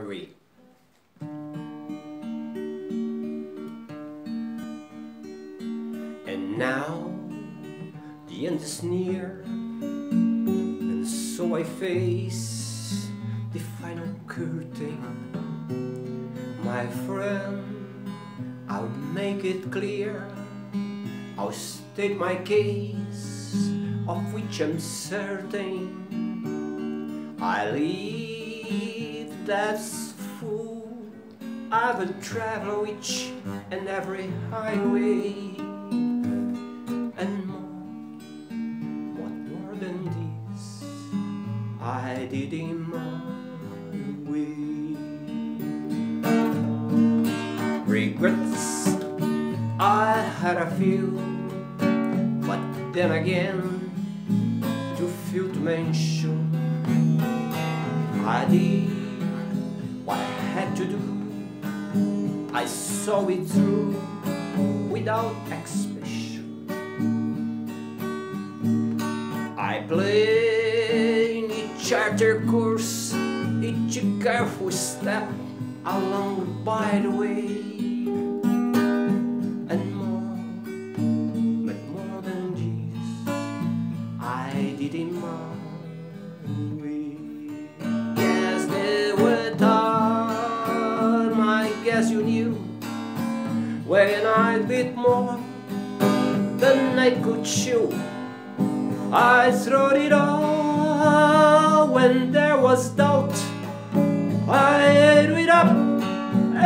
way. And now the end is near, and so I face the final curtain. My friend, I'll make it clear, I'll state my case, of which I'm certain. I live that's full, I've traveled each and every highway and more, what more than this I did in my way. Regrets, I had a few, but then again, too few to mention. I did I saw it through without expression. I played each charter course, each careful step along by the way. When I bit more than I could chew. I threw it all when there was doubt. I ate it up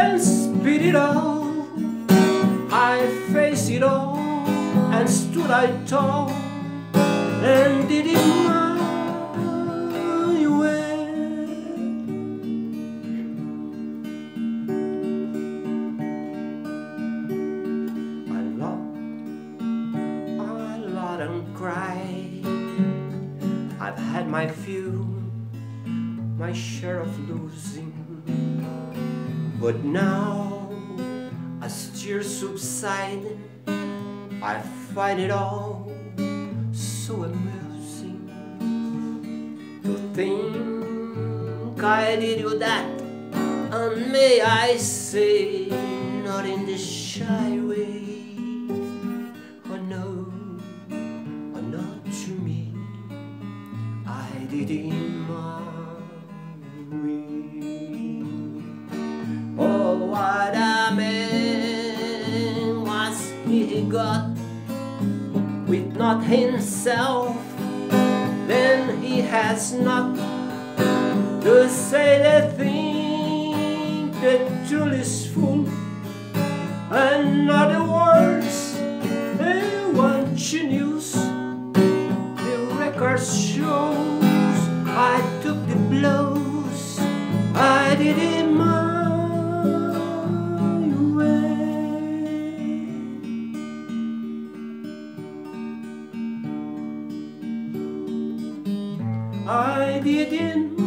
and spit it out. I faced it all and stood I tall and did it my I've had my few, my share of losing. But now, as tears subside, I find it all so amusing to think I did you that, and may I say, not in this shy way. In my. Oh, what a man was he got with not himself, then he has not to say the thing that truly is full. In other I didn't